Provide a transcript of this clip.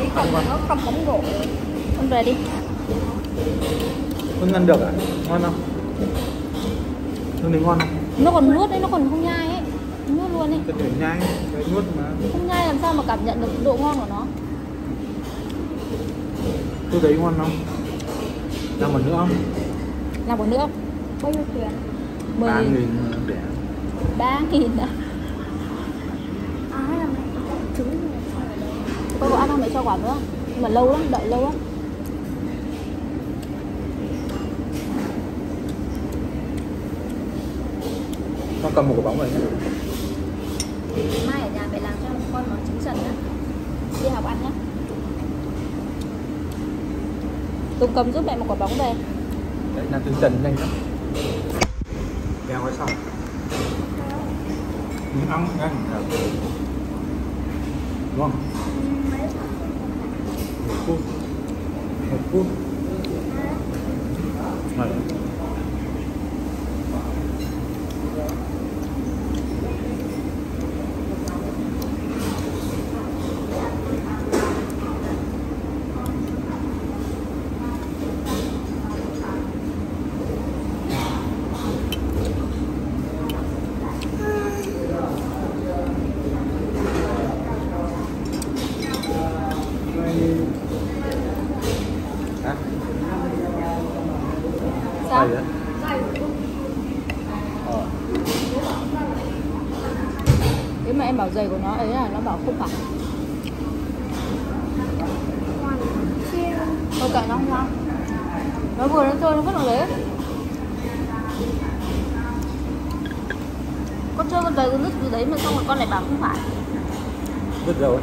đấy còn nó không bóng rổ con về đi Hương ăn được à? Ngon không? Hương thấy ngon không? nó còn nuốt đấy nó còn không nhai ấy nuốt luôn ấy Cái thể nhai, nuốt mà không nhai làm sao mà cảm nhận được độ ngon của nó Tôi thấy ngon không? Làm một nữa không? làm một nữa bao nhiêu tiền Ba mười nghìn để ba nghìn à hay là mẹ có trứng này xong rồi đấy ăn không? Mẹ cho quả nữa. Nhưng mà lâu lắm đợi lâu lắm. Con cầm một quả bóng rồi mai ở nhà mẹ làm cho con món trứng sần nhá. Đi học ăn nhá. Tùng cầm giúp mẹ một quả bóng về. Đấy, làm trứng trần nhanh lắm. Đeo cái xong Miếng ong nhanh Đúng không? Một phút Một phút Rồi. Sao. Ờ. nếu mà em bảo giày của nó ấy là nó bảo không phải thôi kệ nó không sao. Nó vừa nó chơi nó vứt vào đấy con chơi con giày con vứt vào đấy mà xong rồi con lại bảo không phải. Vứt rồi